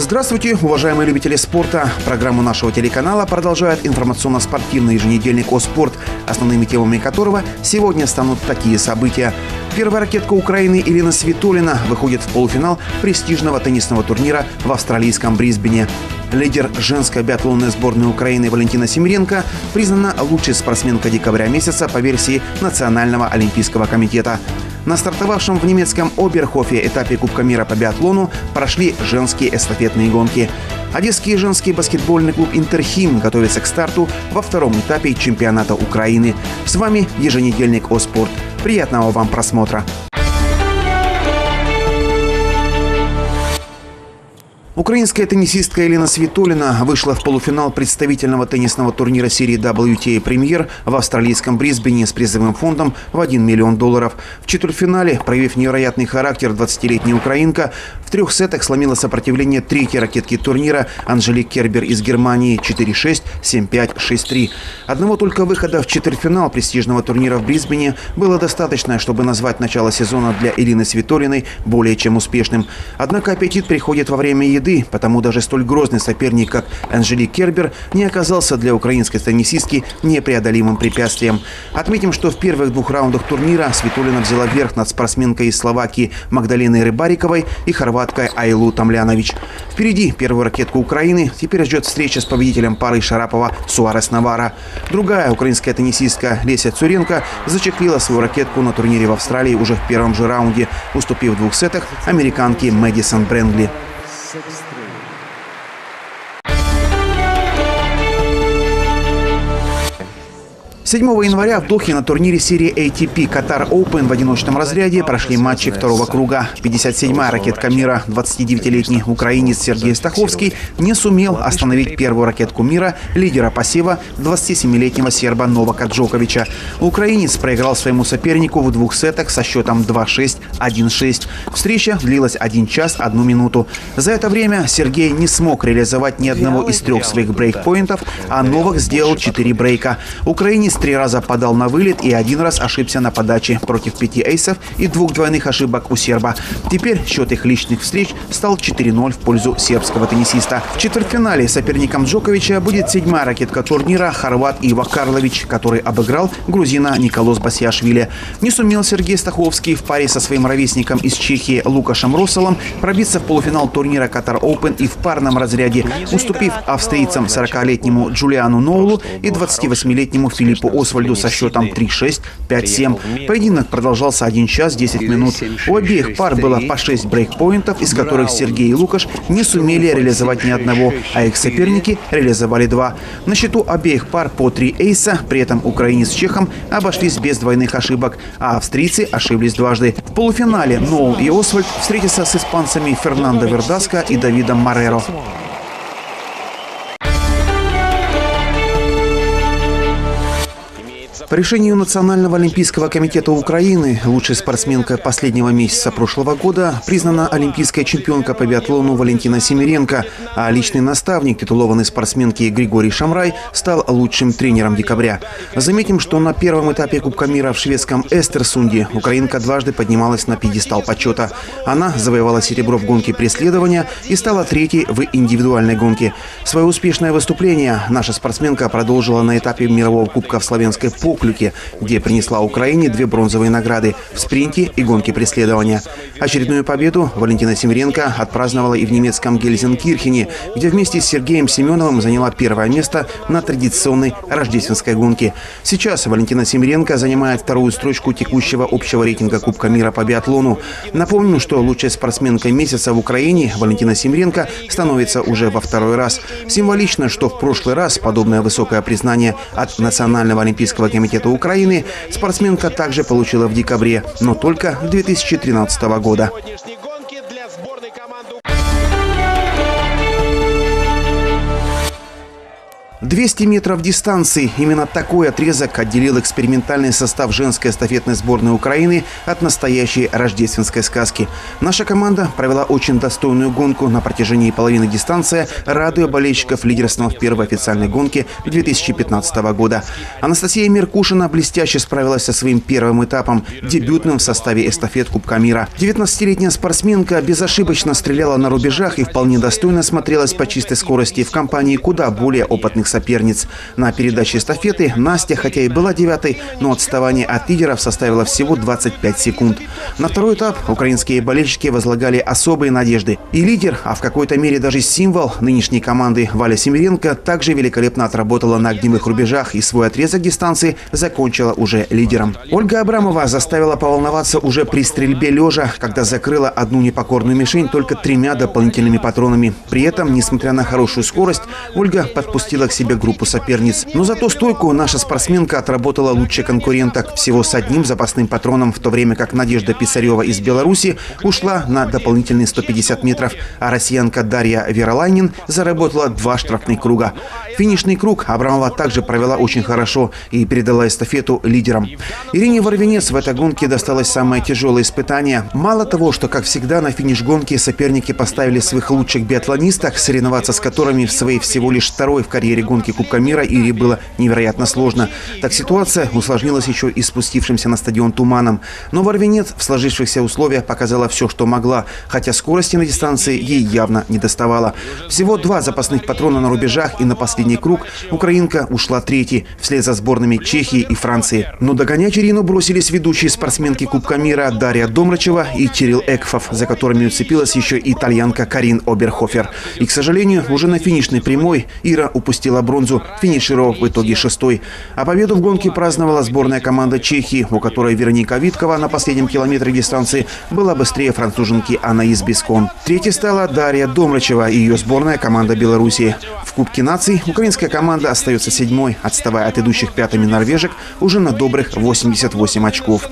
Здравствуйте, уважаемые любители спорта. Программу нашего телеканала продолжает информационно-спортивный еженедельник «О спорт», основными темами которого сегодня станут такие события. Первая ракетка Украины Ирина Светулина выходит в полуфинал престижного теннисного турнира в австралийском Брисбене. Лидер женской биатлонной сборной Украины Валентина Семиренко признана лучшей спортсменкой декабря месяца по версии Национального олимпийского комитета. На стартовавшем в немецком Оберхофе этапе Кубка мира по биатлону прошли женские эстафетные гонки. Одесский женский баскетбольный клуб «Интерхим» готовится к старту во втором этапе чемпионата Украины. С вами еженедельник «О спорт». Приятного вам просмотра! Украинская теннисистка Елена Светулина вышла в полуфинал представительного теннисного турнира серии WTA Premier в австралийском Брисбене с призовым фондом в 1 миллион долларов. В четвертьфинале, проявив невероятный характер, 20-летняя украинка в трех сетах сломила сопротивление третьей ракетки турнира Анжелик Кербер из Германии 4-6, 7-5, 6-3. Одного только выхода в четвертьфинал престижного турнира в Брисбене было достаточно, чтобы назвать начало сезона для Ирины Светулиной более чем успешным. Однако аппетит приходит во время еды еды, потому даже столь грозный соперник, как Анжелик Кербер, не оказался для украинской теннисистки непреодолимым препятствием. Отметим, что в первых двух раундах турнира Светулина взяла верх над спортсменкой из Словакии Магдаленой Рыбариковой и хорваткой Айлу Тамлянович. Впереди первую ракетку Украины теперь ждет встреча с победителем пары Шарапова Суарес Навара. Другая украинская теннисистка Леся Цуренко зачехлила свою ракетку на турнире в Австралии уже в первом же раунде, уступив в двух сетах американке Мэдисон Брэнгли. 6-3. 7 января в Дохе на турнире серии ATP Qatar Open в одиночном разряде прошли матчи второго круга. 57-я ракетка мира, 29-летний украинец Сергей Стаховский не сумел остановить первую ракетку мира лидера посева 27-летнего серба Новака Джоковича. Украинец проиграл своему сопернику в двух сетах со счетом 2-6, 1-6. Встреча длилась 1 час 1 минуту. За это время Сергей не смог реализовать ни одного из трех своих брейкпоинтов, а Новак сделал 4 брейка. Украинец три раза подал на вылет и один раз ошибся на подаче против пяти эйсов и двух двойных ошибок у серба. Теперь счет их личных встреч стал 4-0 в пользу сербского теннисиста. В четвертьфинале соперником Джоковича будет седьмая ракетка турнира хорват Ива Карлович, который обыграл грузина Николос Басиашвили. Не сумел Сергей Стаховский в паре со своим ровесником из Чехии Лукашем Росселом пробиться в полуфинал турнира Катар Open и в парном разряде, уступив австрийцам 40-летнему Джулиану Ноулу и 28-летнему Филиппу Освальду со счетом 3-6, 5-7. Поединок продолжался 1 час 10 минут. У обеих пар было по 6 брейкпоинтов, из которых Сергей и Лукаш не сумели реализовать ни одного, а их соперники реализовали два. На счету обеих пар по 3 эйса, при этом украинец с чехом обошлись без двойных ошибок, а австрийцы ошиблись дважды. В полуфинале Ноул и Освальд встретятся с испанцами Фернандо Вердаско и Давидом Мареро. По решению Национального олимпийского комитета Украины лучшей спортсменкой последнего месяца прошлого года признана олимпийская чемпионка по биатлону Валентина Семиренко, а личный наставник титулованной спортсменки Григорий Шамрай стал лучшим тренером декабря. Заметим, что на первом этапе Кубка мира в шведском Эстерсунде украинка дважды поднималась на пьедестал почета. Она завоевала серебро в гонке преследования и стала третьей в индивидуальной гонке. Свое успешное выступление наша спортсменка продолжила на этапе мирового кубка в славянской ПОК Поклюке, где принесла Украине две бронзовые награды в спринте и гонке преследования. Очередную победу Валентина Семеренко отпраздновала и в немецком Гельзенкирхене, где вместе с Сергеем Семеновым заняла первое место на традиционной рождественской гонке. Сейчас Валентина Семеренко занимает вторую строчку текущего общего рейтинга Кубка мира по биатлону. Напомню, что лучшей спортсменкой месяца в Украине Валентина Семеренко становится уже во второй раз. Символично, что в прошлый раз подобное высокое признание от Национального олимпийского комитета комитета Украины спортсменка также получила в декабре, но только 2013 года. 200 метров дистанции. Именно такой отрезок отделил экспериментальный состав женской эстафетной сборной Украины от настоящей рождественской сказки. Наша команда провела очень достойную гонку на протяжении половины дистанции, радуя болельщиков лидерством в первой официальной гонке 2015 года. Анастасия Меркушина блестяще справилась со своим первым этапом, дебютным в составе эстафет Кубка мира. 19-летняя спортсменка безошибочно стреляла на рубежах и вполне достойно смотрелась по чистой скорости в компании куда более опытных соперников соперниц. На передаче эстафеты Настя, хотя и была девятой, но отставание от лидеров составило всего 25 секунд. На второй этап украинские болельщики возлагали особые надежды. И лидер, а в какой-то мере даже символ нынешней команды Валя Семиренко также великолепно отработала на огневых рубежах и свой отрезок дистанции закончила уже лидером. Ольга Абрамова заставила поволноваться уже при стрельбе лежа, когда закрыла одну непокорную мишень только тремя дополнительными патронами. При этом, несмотря на хорошую скорость, Ольга подпустила к себе себе группу соперниц. Но зато стойку наша спортсменка отработала лучше конкуренток. Всего с одним запасным патроном, в то время как Надежда Писарева из Беларуси ушла на дополнительные 150 метров, а россиянка Дарья Веролайнин заработала два штрафных круга. Финишный круг Абрамова также провела очень хорошо и передала эстафету лидерам. Ирине Варвинец в этой гонке досталось самое тяжелое испытание. Мало того, что, как всегда, на финиш гонки соперники поставили своих лучших биатлонисток, соревноваться с которыми в своей всего лишь второй в карьере гонки гонки Кубка мира Ире было невероятно сложно. Так ситуация усложнилась еще и спустившимся на стадион туманом. Но Варвинец в сложившихся условиях показала все, что могла, хотя скорости на дистанции ей явно не доставало. Всего два запасных патрона на рубежах и на последний круг украинка ушла третьей, вслед за сборными Чехии и Франции. Но догонять Ирину бросились ведущие спортсменки Кубка мира Дарья Домрачева и Кирилл Экфов, за которыми уцепилась еще и итальянка Карин Оберхофер. И, к сожалению, уже на финишной прямой Ира упустила бронзу, финишировав в итоге шестой. А победу в гонке праздновала сборная команда Чехии, у которой Вероника Виткова на последнем километре дистанции была быстрее француженки Анаис Бескон. Третьей стала Дарья Домрачева и ее сборная команда Беларуси. В Кубке наций украинская команда остается седьмой, отставая от идущих пятыми норвежек уже на добрых 88 очков.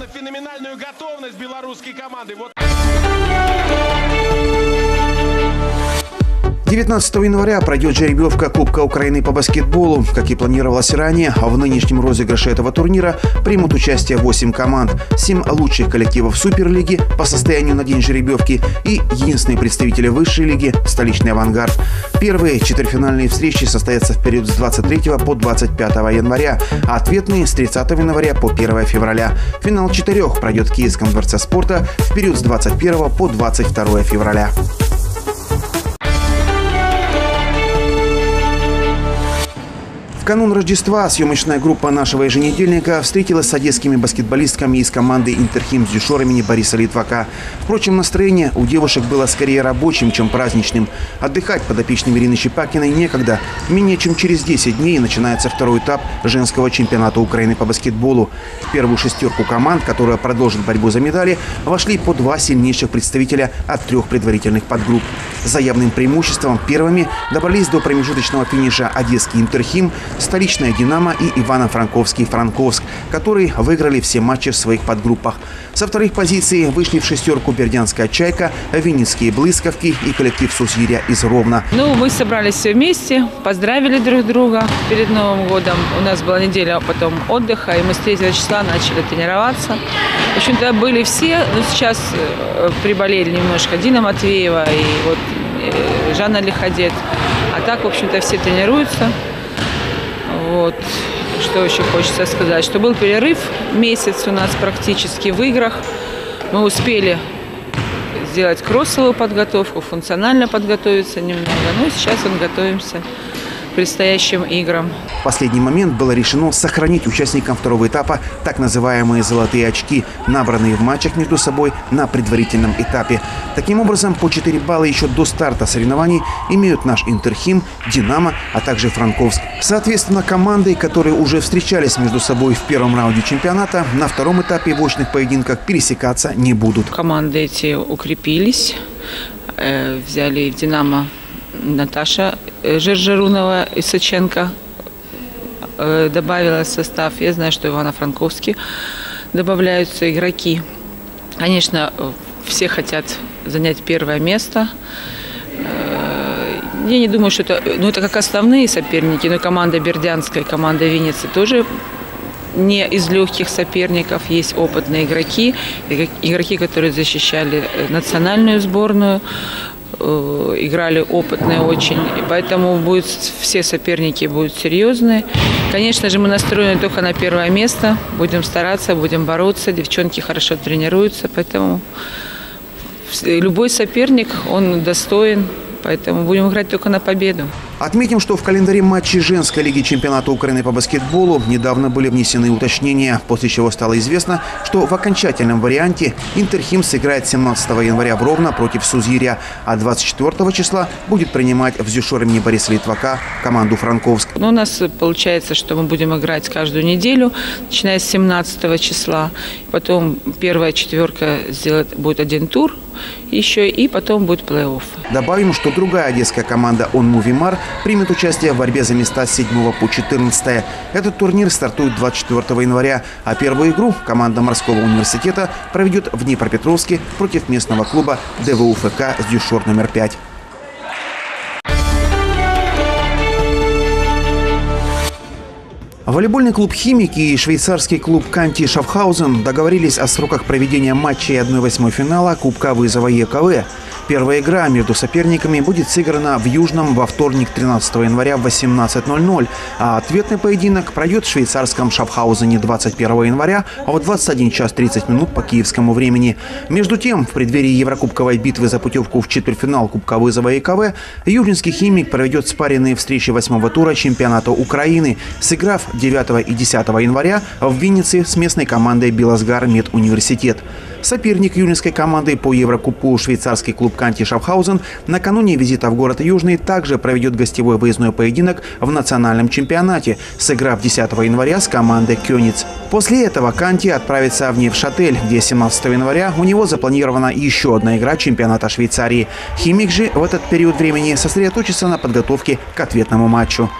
19 января пройдет жеребьевка Кубка Украины по баскетболу. Как и планировалось ранее, в нынешнем розыгрыше этого турнира примут участие 8 команд, 7 лучших коллективов Суперлиги по состоянию на день жеребьевки и единственные представители высшей лиги – столичный «Авангард». Первые четвертьфинальные встречи состоятся в период с 23 по 25 января, а ответные с 30 января по 1 февраля. Финал четырех пройдет в Киевском дворце спорта в период с 21 по 22 февраля. Канун Рождества съемочная группа нашего еженедельника встретилась с одесскими баскетболистками из команды «Интерхим» с дюшор имени Бориса Литвака. Впрочем, настроение у девушек было скорее рабочим, чем праздничным. Отдыхать подопечным Ирины Щепакиной некогда. Менее чем через 10 дней начинается второй этап женского чемпионата Украины по баскетболу. В первую шестерку команд, которая продолжит борьбу за медали, вошли по два сильнейших представителя от трех предварительных подгрупп. За явным преимуществом первыми добрались до промежуточного финиша одесский «Интерхим», столичная «Динамо» и Ивано-Франковский «Франковск», которые выиграли все матчи в своих подгруппах. Со вторых позиций вышли в шестерку Бердянская «Чайка», Винницкие «Блысковки» и коллектив «Сузиря» из Ровно. Ну, мы собрались все вместе, поздравили друг друга перед Новым годом. У нас была неделя потом отдыха, и мы с 3 числа начали тренироваться. В общем-то, были все, но сейчас э, приболели немножко Дина Матвеева и вот э, Жанна Лиходет. А так, в общем-то, все тренируются. Вот. Что еще хочется сказать, что был перерыв, месяц у нас практически в играх. Мы успели сделать кроссовую подготовку, функционально подготовиться немного. Ну и сейчас мы готовимся предстоящим играм. В последний момент было решено сохранить участникам второго этапа так называемые «золотые очки», набранные в матчах между собой на предварительном этапе. Таким образом, по 4 балла еще до старта соревнований имеют наш «Интерхим», «Динамо», а также «Франковск». Соответственно, команды, которые уже встречались между собой в первом раунде чемпионата, на втором этапе в очных поединках пересекаться не будут. Команды эти укрепились, э, взяли «Динамо» Наташа э, Жержерунова и Сыченко э, добавила состав. Я знаю, что Ивано-Франковский добавляются игроки. Конечно, все хотят занять первое место. Э, Я не думаю, что это, ну, это как основные соперники, но команда Бердянская, команда Винницы тоже не из легких соперников. Есть опытные игроки, игроки, которые защищали национальную сборную, играли опытные очень, и поэтому будет, все соперники будут серьезные. Конечно же, мы настроены только на первое место, будем стараться, будем бороться, девчонки хорошо тренируются, поэтому любой соперник, он достоин, поэтому будем играть только на победу. Отметим, что в календаре матчей женской лиги чемпионата Украины по баскетболу недавно были внесены уточнения, после чего стало известно, что в окончательном варианте Интерхим сыграет 17 января в Ровно против Сузиря, а 24 числа будет принимать в Зюшор имени Бориса Литвака команду Франковск. Ну, у нас получается, что мы будем играть каждую неделю, начиная с 17 числа. Потом первая четверка сделает, будет один тур еще, и потом будет плей-офф. Добавим, что другая одесская команда «Он Мувимар» примет участие в борьбе за места с 7 по 14. Этот турнир стартует 24 января, а первую игру команда морского университета проведет в Днепропетровске против местного клуба ДВУФК с дюшор номер 5. Волейбольный клуб «Химики» и швейцарский клуб «Канти Шафхаузен» договорились о сроках проведения матчей 1-8 финала Кубка вызова ЕКВ. Первая игра между соперниками будет сыграна в Южном во вторник 13 января в 18.00, а ответный поединок пройдет в швейцарском Шафхаузене 21 января в 21 час 30 минут по киевскому времени. Между тем, в преддверии Еврокубковой битвы за путевку в четвертьфинал Кубка вызова ИКВ, Южинский химик проведет спаренные встречи восьмого тура чемпионата Украины, сыграв 9 и 10 января в Виннице с местной командой «Белосгар Медуниверситет». Соперник юнинской команды по Еврокубку швейцарский клуб Канти Шафхаузен накануне визита в город Южный также проведет гостевой выездной поединок в национальном чемпионате, сыграв 10 января с командой Кёниц. После этого Канти отправится в Невшатель, где 17 января у него запланирована еще одна игра чемпионата Швейцарии. Химик же в этот период времени сосредоточится на подготовке к ответному матчу.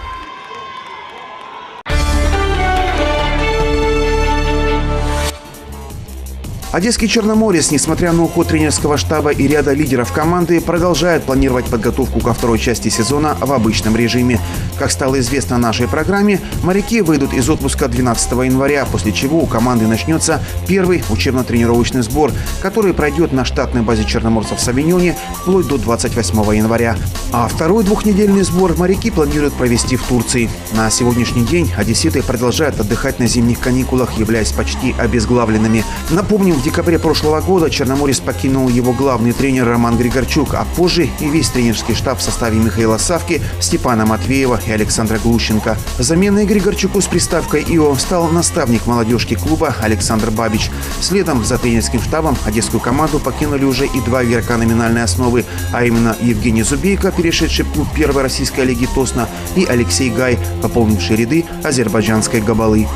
Одесский Черноморец, несмотря на уход тренерского штаба и ряда лидеров команды, продолжает планировать подготовку ко второй части сезона в обычном режиме. Как стало известно нашей программе, моряки выйдут из отпуска 12 января, после чего у команды начнется первый учебно-тренировочный сбор, который пройдет на штатной базе черноморцев в Савиньоне вплоть до 28 января. А второй двухнедельный сбор моряки планируют провести в Турции. На сегодняшний день одесситы продолжают отдыхать на зимних каникулах, являясь почти обезглавленными. Напомним, в декабре прошлого года Черноморец покинул его главный тренер Роман Григорчук, а позже и весь тренерский штаб в составе Михаила Савки, Степана Матвеева и Александра Глущенко. Заменой Григорчуку с приставкой «ИО» стал наставник молодежки клуба Александр Бабич. Следом за тренерским штабом одесскую команду покинули уже и два игрока номинальной основы, а именно Евгений Зубейко, перешедший в клуб первой российской лиги Тосна, и Алексей Гай, пополнивший ряды азербайджанской Габалы.